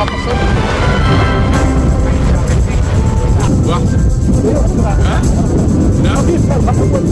apa pesen? Wah. Hah? Udah?